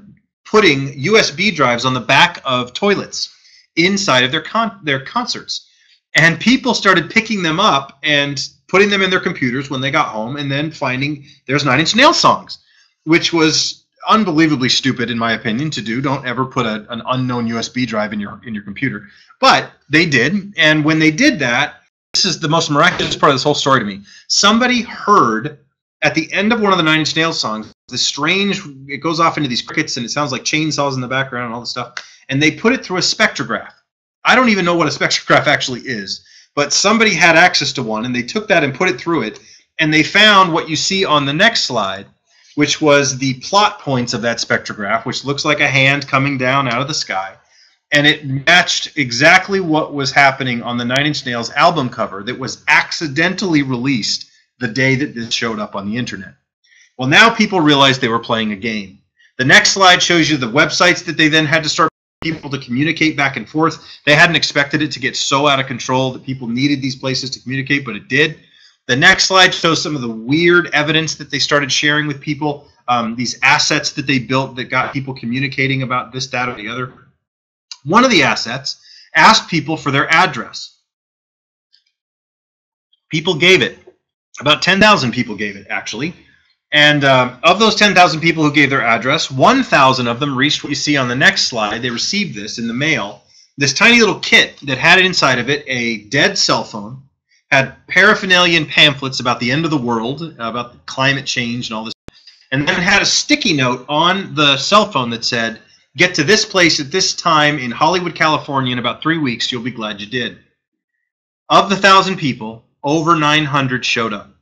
putting USB drives on the back of toilets inside of their con- their concerts. And people started picking them up and putting them in their computers when they got home, and then finding there's Nine Inch Nails songs, which was unbelievably stupid in my opinion to do. Don't ever put a, an unknown USB drive in your in your computer. But they did, and when they did that, this is the most miraculous part of this whole story to me. Somebody heard at the end of one of the Nine Inch Nails songs the strange. It goes off into these crickets, and it sounds like chainsaws in the background and all this stuff. And they put it through a spectrograph. I don't even know what a [LAUGHS] spectrograph actually is, but somebody had access to one, and they took that and put it through it, and they found what you see on the next slide which was the plot points of that spectrograph, which looks like a hand coming down out of the sky. And it matched exactly what was happening on the Nine Inch Nails album cover that was accidentally released the day that this showed up on the internet. Well, now people realized they were playing a game. The next slide shows you the websites that they then had to start people to communicate back and forth. They hadn't expected it to get so out of control that people needed these places to communicate, but it did. The next slide shows some of the weird evidence that they started sharing with people, um, these assets that they built that got people communicating about this, that, or the other. One of the assets asked people for their address. People gave it. About 10,000 people gave it, actually. And uh, of those 10,000 people who gave their address, 1,000 of them reached what you see on the next slide. They received this in the mail. This tiny little kit that had inside of it a dead cell phone, had paraphernalia and pamphlets about the end of the world, about climate change and all this, and then had a sticky note on the cell phone that said, "Get to this place at this time in Hollywood, California, in about three weeks. You'll be glad you did." Of the thousand people, over 900 showed up.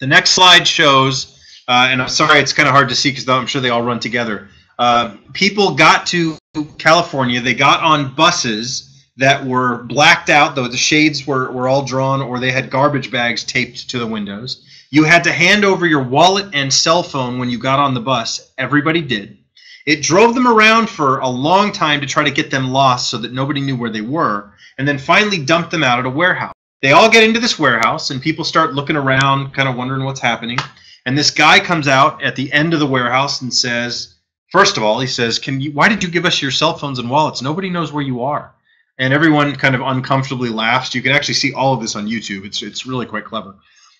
The next slide shows, uh, and I'm sorry, it's kind of hard to see because I'm sure they all run together. Uh, people got to California. They got on buses that were blacked out, though the shades were, were all drawn, or they had garbage bags taped to the windows. You had to hand over your wallet and cell phone when you got on the bus. Everybody did. It drove them around for a long time to try to get them lost so that nobody knew where they were, and then finally dumped them out at a warehouse. They all get into this warehouse, and people start looking around, kind of wondering what's happening. And this guy comes out at the end of the warehouse and says, first of all, he says, "Can you? Why did you give us your cell phones and wallets? Nobody knows where you are." and everyone kind of uncomfortably laughs. You can actually see all of this on YouTube. It's it's really quite clever.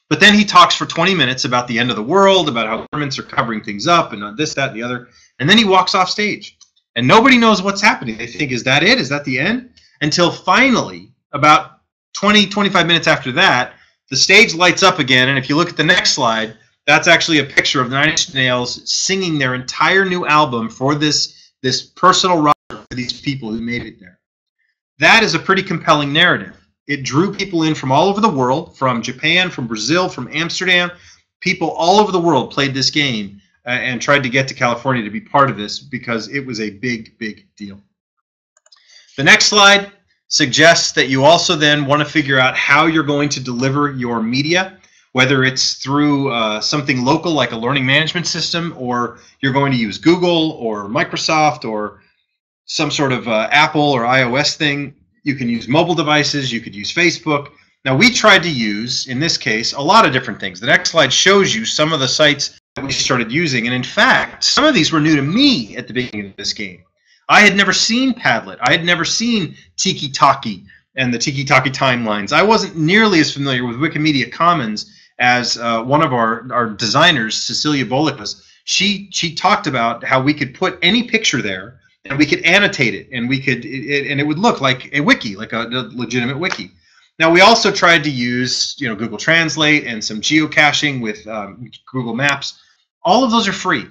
But then he talks for 20 minutes about the end of the world, about how governments are covering things up, and this, that, and the other. And then he walks off stage, and nobody knows what's happening. They think, is that it? Is that the end? Until finally, about 20, 25 minutes after that, the stage lights up again. And if you look at the next slide, that's actually a picture of the Nine Inch Nails singing their entire new album for this this personal rock for these people who made it there. That is a pretty compelling narrative. It drew people in from all over the world, from Japan, from Brazil, from Amsterdam. People all over the world played this game uh, and tried to get to California to be part of this because it was a big, big deal. The next slide suggests that you also then want to figure out how you're going to deliver your media, whether it's through uh, something local like a learning management system, or you're going to use Google or Microsoft or some sort of uh, Apple or iOS thing. You can use mobile devices. You could use Facebook. Now, we tried to use, in this case, a lot of different things. The next slide shows you some of the sites that we started using. And in fact, some of these were new to me at the beginning of this game. I had never seen Padlet. I had never seen Tiki Toki and the Tiki Toki timelines. I wasn't nearly as familiar with Wikimedia Commons as uh, one of our, our designers, Cecilia Bolick, was. She, she talked about how we could put any picture there and we could annotate it and we could it, and it would look like a wiki like a, a, legitimate wiki Now we also tried to use you know Google Translate and some geocaching with um, Google Maps. All of those are free.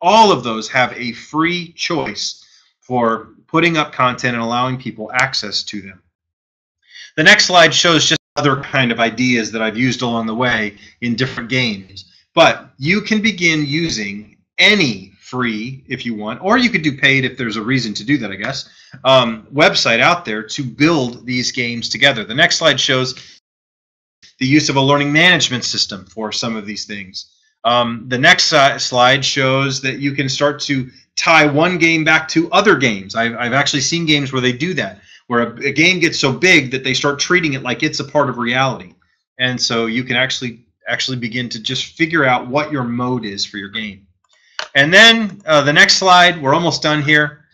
All of those have a free choice for putting up content and allowing people access to them. The next slide shows just other kind of ideas that I've used along the way in different games. But you can begin using any free if you want, or you could do paid if there's a reason to do that, I guess, um, website out there to build these games together. The next slide shows the use of a learning management system for some of these things. Um, the next uh, slide shows that you can start to tie one game back to other games. I've, I've actually seen games where they do that, where a, a game gets so big that they start treating it like it's a part of reality. And so you can actually actually begin to just figure out what your mode is for your game. And then uh, the next slide, we're almost done here.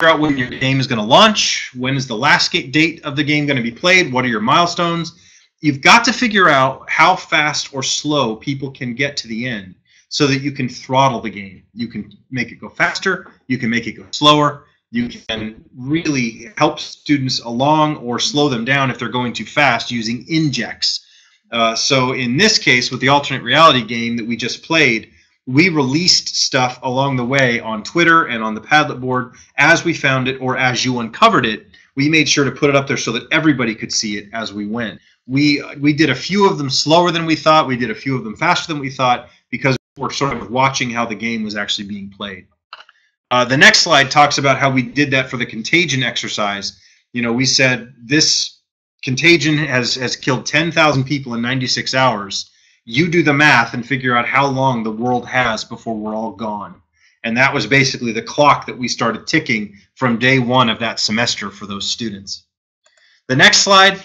Figure out when your game is going to launch. When is the last date of the game going to be played? What are your milestones? You've got to figure out how fast or slow people can get to the end so that you can throttle the game. You can make it go faster, you can make it go slower, you can really help students along or slow them down if they're going too fast using injects. Uh, so in this case, with the alternate reality game that we just played, we released stuff along the way on Twitter and on the Padlet board as we found it or as you uncovered it. We made sure to put it up there so that everybody could see it as we went. We we did a few of them slower than we thought. We did a few of them faster than we thought because we're sort of watching how the game was actually being played. Uh, the next slide talks about how we did that for the contagion exercise. You know, we said this contagion has has killed 10,000 people in 96 hours. You do the math and figure out how long the world has before we're all gone. And that was basically the clock that we started ticking from day one of that semester for those students. The next slide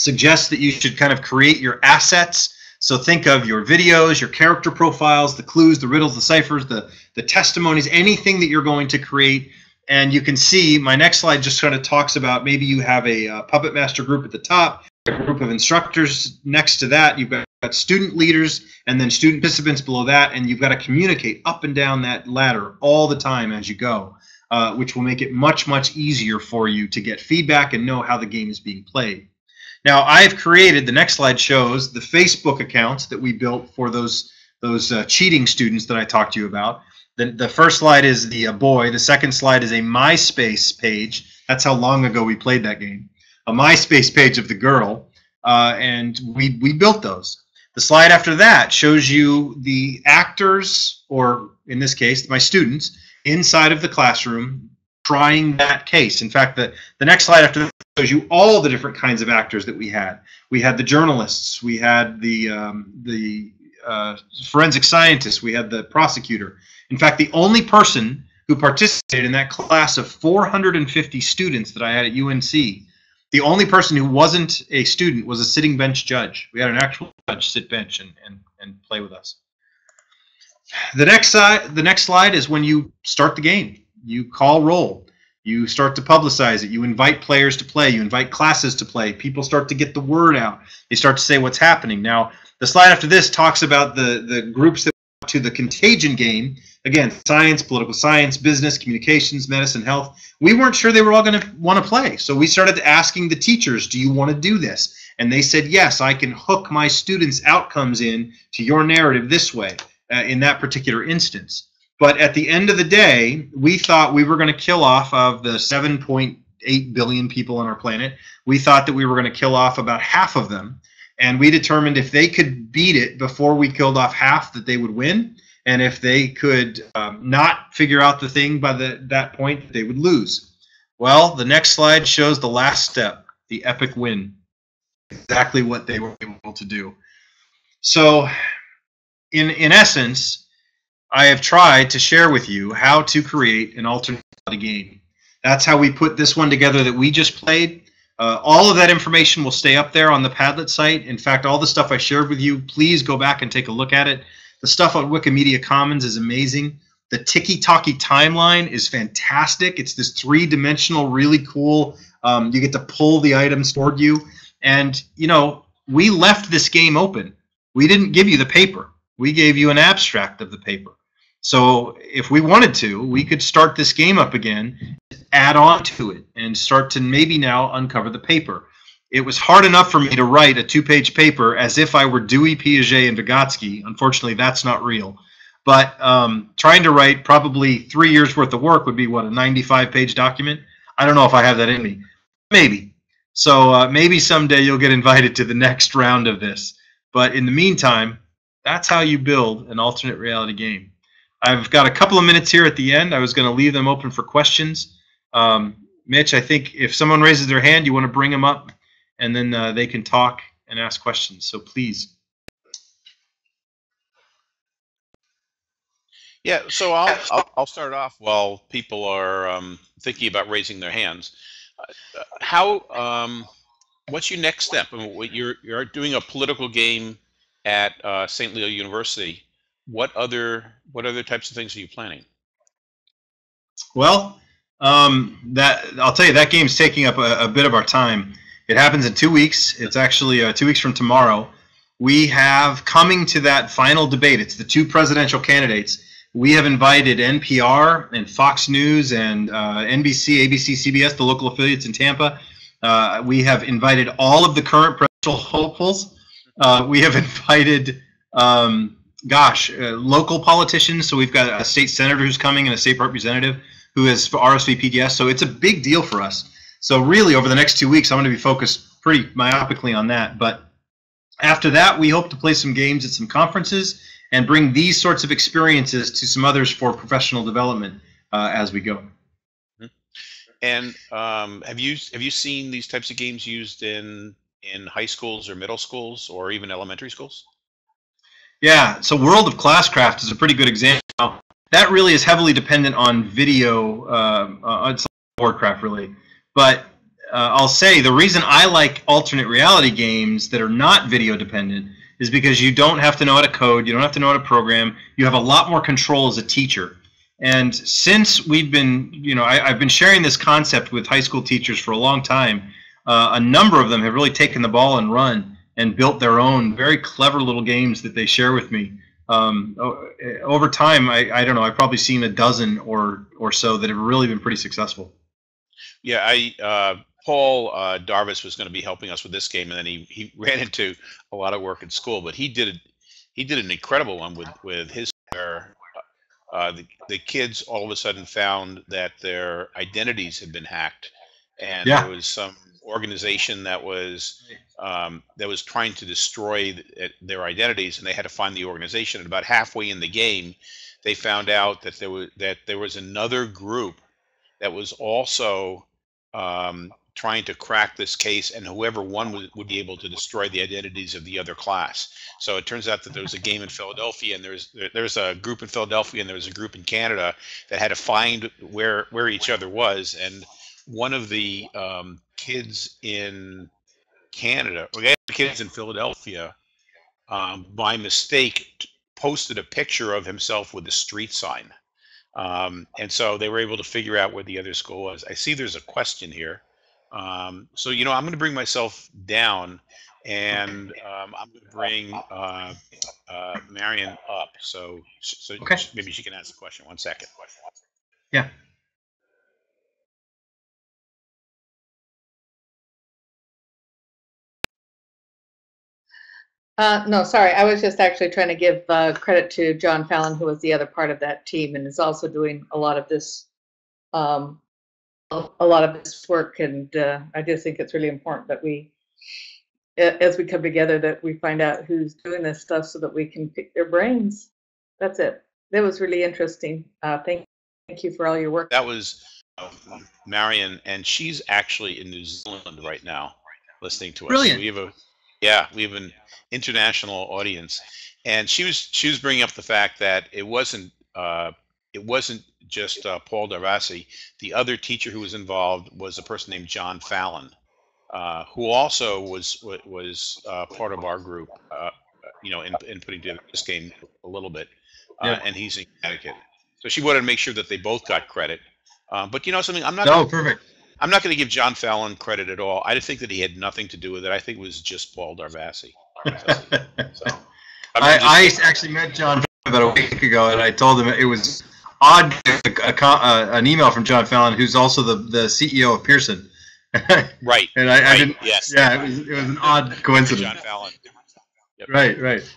suggests that you should kind of create your assets. So think of your videos, your character profiles, the clues, the riddles, the ciphers, the, the testimonies, anything that you're going to create and you can see my next slide just kind of talks about maybe you have a uh, puppet master group at the top, a group of instructors next to that. You've got, student leaders and then student participants below that, and you've got to communicate up and down that ladder all the time as you go, uh, which will make it much, much easier for you to get feedback and know how the game is being played. Now, I've created, the next slide shows the Facebook accounts that we built for those, those uh, cheating students that I talked to you about. The, the first slide is the uh, boy. The second slide is a MySpace page. That's how long ago we played that game. A MySpace page of the girl, uh, and we we built those. The slide after that shows you the actors, or in this case, my students, inside of the classroom trying that case. In fact, the, the next slide after that shows you all the different kinds of actors that we had. We had the journalists, we had the um, the uh, forensic scientists, we had the prosecutor, in fact, the only person who participated in that class of 450 students that I had at UNC, the only person who wasn't a student was a sitting bench judge. We had an actual judge sit bench and, and, and play with us. The next side, the next slide is when you start the game. You call roll. You start to publicize it. You invite players to play. You invite classes to play. People start to get the word out. They start to say what's happening. Now, the slide after this talks about the, the groups that to the contagion game again, science, political science, business, communications, medicine, health. We weren't sure they were all going to want to play. So we started asking the teachers, do you want to do this? And they said, yes, I can hook my students' outcomes in to your narrative this way uh, in that particular instance. But at the end of the day, we thought we were going to kill off of the 7.8 billion people on our planet. We thought that we were going to kill off about half of them. And we determined if they could beat it before we killed off half, that they would win and if they could um, not figure out the thing by the, that point, they would lose. Well, the next slide shows the last step, the epic win. Exactly what they were able to do. So, in in essence, I have tried to share with you how to create an alternate game. That's how we put this one together that we just played. Uh, all of that information will stay up there on the Padlet site. In fact, all the stuff I shared with you, please go back and take a look at it. The stuff on Wikimedia Commons is amazing. The Tiki-Toki timeline is fantastic. It's this three-dimensional, really cool. Um, you get to pull the items toward you, and you know we left this game open. We didn't give you the paper. We gave you an abstract of the paper. So if we wanted to, we could start this game up again, add on to it, and start to maybe now uncover the paper. it was hard enough for me to write a two-page paper as if I were Dewey, Piaget, and Vygotsky. Unfortunately, that's not real. But um, trying to write probably three years worth of work would be what a 95-page document. I don't know if I have that in me. Maybe. So uh, maybe someday you'll get invited to the next round of this. But in the meantime, that's how you build an alternate reality game. I've got a couple of minutes here at the end. I was going to leave them open for questions. Um, Mitch, I think if someone raises their hand, you want to bring them up, and then uh, they can talk and ask questions. So please. Yeah, so I'll, I'll, I'll start off while people are um, thinking about raising their hands. Uh, how, um, what's your next step? I mean, you're, you're doing a political game at uh, St. Leo University. What other, what other types of things are you planning? Well, um, that I'll tell you that game's taking up a, a, bit of our time. It happens in two weeks. It's actually uh, two weeks from tomorrow. We have coming to that final debate. It's the two presidential candidates. We have invited NPR and Fox News and uh, NBC, ABC, CBS, the local affiliates in Tampa. Uh, we have invited all of the current presidential [LAUGHS] hopefuls. Uh, we have [LAUGHS] invited, um, gosh, uh, local politicians. So we've got a state senator who's coming and a state representative who is for RSVPDS. So it's a big deal for us. So really, over the next two weeks, I'm going to be focused pretty myopically on that. But after that, we hope to play some games at some conferences and bring these sorts of experiences to some others for professional development uh, as we go. Mm-hmm. And um, have you have you seen these types of games used in in high schools or middle schools or even elementary schools? Yeah, so World of Classcraft is a pretty good example. That really is heavily dependent on video. Uh, uh, it's Warcraft really, but uh, I'll say the reason I like alternate reality games that are not video dependent is because you don't have to know how to code, you don't have to know how to program, you have a lot more control as a teacher. And since we've been, you know, I, have been sharing this concept with high school teachers for a long time, uh, a number of them have really taken the ball and run and built their own very clever little games that they share with me. Um, over time, I, I don't know, I've probably seen a dozen or, or so that have really been pretty successful. Yeah, I uh, Paul uh, Darvasi was going to be helping us with this game, and then he, he [LAUGHS] ran into a lot of work at school. But he did he did an incredible one with with his where uh, the the kids all of a sudden found that their identities had been hacked, and yeah. there was some organization that was um, that was trying to destroy their identities, and they had to find the organization. And about halfway in the game, they found out that there was that there was another group that was also um, trying to crack this case, and whoever won would, would be able to destroy the identities of the other class. So it turns out that there was a game in Philadelphia, and there's there's a group in Philadelphia, and there was a group in Canada that had to find where where each other was, and one of the um, kids in Canada, or the kids in Philadelphia, um, by mistake, posted a picture of himself with a street sign. Um, and so they were able to figure out where the other school was. I see there's a question here. Um, so, you know, I'm going to bring myself down and um, I'm going to bring uh, uh, Marion up. So, so okay. maybe she can ask the question. One second. Yeah. Uh, no, sorry. I was just actually trying to give uh, credit to John Fallon, who was the other part of that team and is also doing a lot of this, um, a lot of this work. And uh, I just think it's really important that we, as we come together, that we find out who's doing this stuff so that we can pick their brains. That's it. That was really interesting. Uh, thank, thank you for all your work. That was uh, Marion, and she's actually in New Zealand right now, listening to us. Brilliant. So we have a yeah, we have an international audience, and she was she was bringing up the fact that it wasn't uh, it wasn't just uh, Paul Darvasi. The other teacher who was involved was a person named John Fallon, uh, who also was was uh, part of our group. Uh, you know, in, in putting together this game a little bit, uh, yeah. and he's in Connecticut. So she wanted to make sure that they both got credit. but you know something, I'm not. Oh, perfect. I'm not going to give John Fallon credit at all. I think that he had nothing to do with it. I think it was just Paul Darvasi. so, I, I, actually met John about a week ago, and I told him it was odd a, a, a, an email from John Fallon, who's also the, the CEO of Pearson. [LAUGHS] Right. and I, I right. didn't. Yes. Yeah, it was it was an odd coincidence. John. Fallon. Right, right.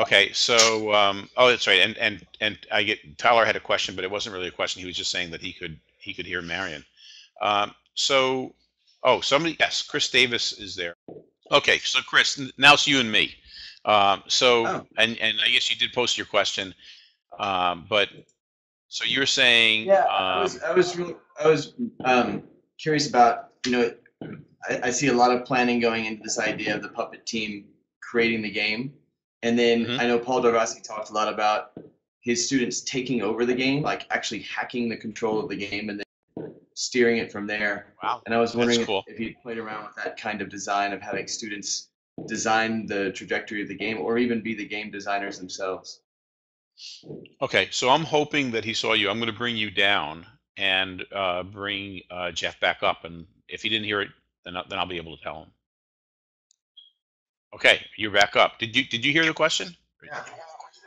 Okay, so um, oh, that's right, and and and I get Tyler had a question, but it wasn't really a question. He was just saying that he could he could hear Marion. Um, so, oh, somebody yes, Chris Davis is there. Okay, so Chris, now it's you and me. Um, so Oh. and and I guess you did post your question, um, but so you're saying Yeah, I um, was, I was really, I was um, curious about, you know, I, I see a lot of planning going into this idea of the puppet team creating the game. And then Mhm. I know Paul Darvasi talked a lot about his students taking over the game, like actually hacking the control of the game and then steering it from there. wow, And I was wondering if- cool. if you played around with that kind of design of having students design the trajectory of the game or even be the game designers themselves. Okay, so I'm hoping that he saw you. I'm going to bring you down and uh, bring uh, Jeff back up, and if he didn't hear it, then I- then I'll be able to tell him. Okay, you're back up. Did you did you hear the question?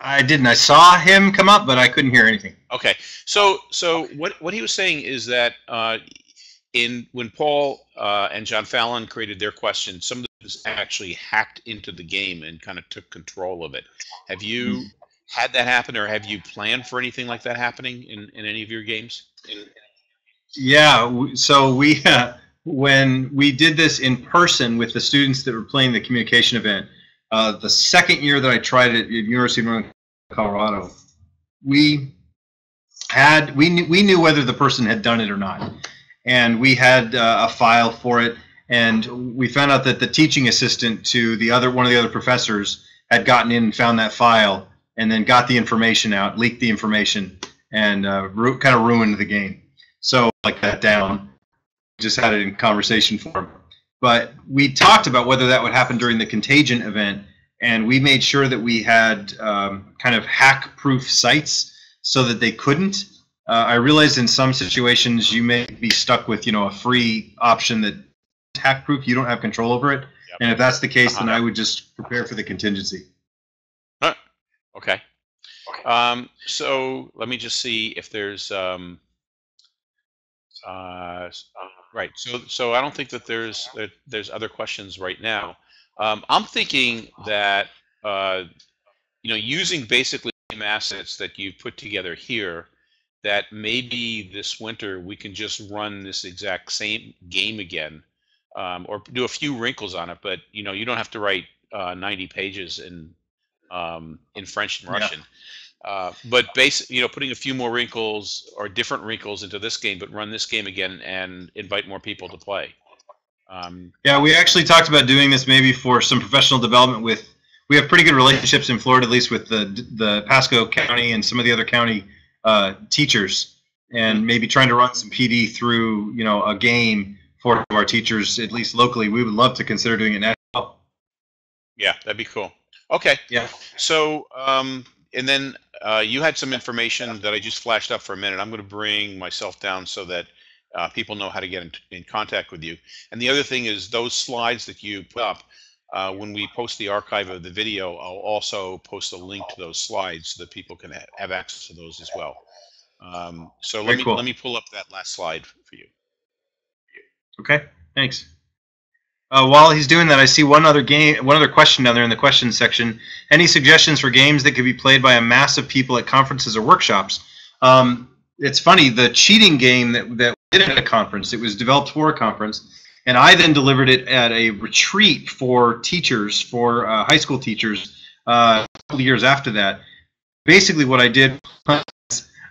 I didn't. I saw him come up, but I couldn't hear anything. Okay, so so what what he was saying is that uh, in when Paul uh, and John Fallon created their question, some of this actually hacked into the game and kind of took control of it. Have you had that happen, or have you planned for anything like that happening in, in any of your games? In, Yeah. So we, uh, [LAUGHS] when we did this in person with the students that were playing the communication event, uh, the second year that I tried it at University of Colorado, we had we knew, we knew whether the person had done it or not, and we had uh, a file for it, and we found out that the teaching assistant to the other one of the other professors had gotten in and found that file, and then got the information out, leaked the information, and uh, kind of ruined the game. So like that down. Just had it in conversation form. But we talked about whether that would happen during the contagion event, and we made sure that we had um, kind of hack-proof sites so that they couldn't. Uh, I realize in some situations you may be stuck with you know a free option that hack-proof. You don't have control over it, Yep. and if that's the case, then Uh-huh. I would just prepare for the contingency. Okay. Um, so let me just see if there's um, uh, s- right. So so I don't think that there's that there's other questions right now. Um, I'm thinking that uh, you know using basically the same assets that you've put together here, that maybe this winter we can just run this exact same game again, um, or do a few wrinkles on it. But you know you don't have to write uh, 90 pages in um, in French and. Russian. Uh, but base, you know, putting a few more wrinkles or different wrinkles into this game, but run this game again and invite more people to play. Um, Yeah, we actually talked about doing this maybe for some professional development with. We have pretty good relationships in Florida, at least with the the Pasco County and some of the other county uh, teachers, and maybe trying to run some PD through you know a game for our teachers, at least locally. We would love to consider doing it now. yeah, that'd be cool. Okay. Yeah. So, um, and then uh, you had some information that I just flashed up for a minute. I'm going to bring myself down so that uh, people know how to get in, in contact with you. And the other thing is those slides that you put up. Uh, when we post the archive of the video, I'll also post a link to those slides so that people can ha- have access to those as well. Um, so let Very me cool. let me pull up that last slide for you. Okay, thanks. Uh, while he's doing that, I see one other game, one other question down there in the questions section. Any suggestions for games that could be played by a mass of people at conferences or workshops? Um, it's funny, the cheating game that that we did at a conference, it was developed for a conference, and I then delivered it at a retreat for teachers, for uh, high school teachers, uh, a couple years after that. Basically, what I did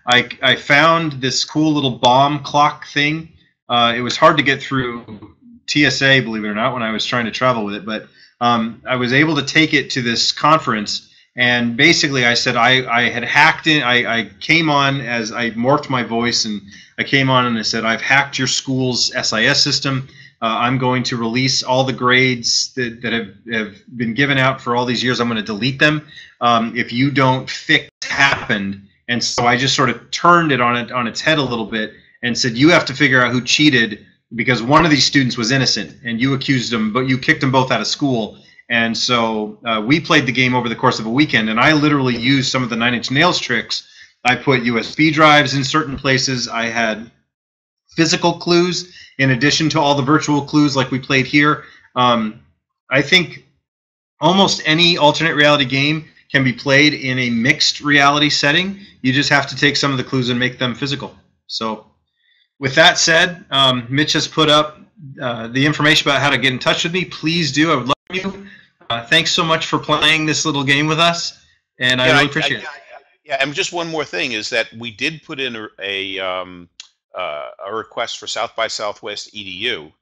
I, I found this cool little bomb clock thing. Uh, it was hard to get through TSA, believe it or not, when I was trying to travel with it. But um, I was able to take it to this conference, and basically I said I, I had hacked in. I, I came on as I morphed my voice, and I came on and I said I've hacked your school's SIS system. Uh, I'm going to release all the grades that, that have, have been given out for all these years. I'm going to delete them um, if you don't fix happened. And so I just sort of turned it on it on its head a little bit and said you have to figure out who cheated because one of these students was innocent and you accused them, but you kicked them both out of school. And so uh, we played the game over the course of a weekend, and I literally used some of the Nine Inch Nails tricks. I put USB drives in certain places. I had physical clues in addition to all the virtual clues like we played here. Um, I think almost any alternate reality game can be played in a mixed reality setting. You just have to take some of the clues and make them physical. So, with that said, um, Mitch has put up uh, the information about how to get in touch with me. Please do. I would love you. Uh, thanks so much for playing this little game with us, and I Yeah, really appreciate it. Yeah, and just one more thing is that we did put in a a, um, uh, a request for South by Southwest EDU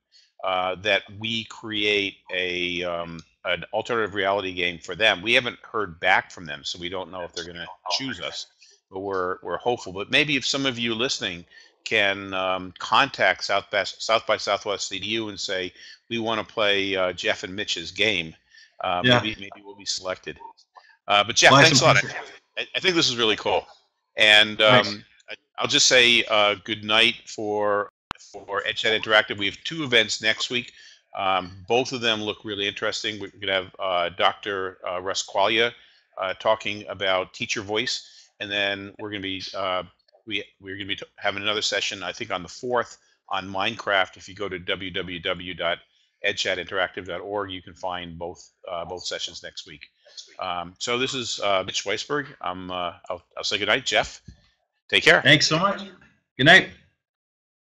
uh, that we create a um, an alternative reality game for them. We haven't heard back from them, so we don't know if they're going to choose us. But we're we're hopeful. But maybe if some of you listening can um, contact South by South by Southwest EDU and say we want to play uh, Jeff and Mitch's game, uh, Yeah. maybe maybe we'll be selected. Uh, but Jeff, Well, thanks a lot. I, I think this is really cool, and um, I, I'll just say uh, good night for for EdChat Interactive. We have two events next week. Um, both of them look really interesting. We're going to have uh, Dr. Uh, Russ Quaglia uh, talking about teacher voice, and then we're going to be uh, we we're going to be having another session. I think on the fourth on Minecraft. If you go to www.edchatinteractive.org, you can find both uh, both sessions next week. Um, so this is uh, Mitch Weisburgh. I'm, uh, I'll, I'll say good night, Jeff. Take care. Thanks so much. Good night.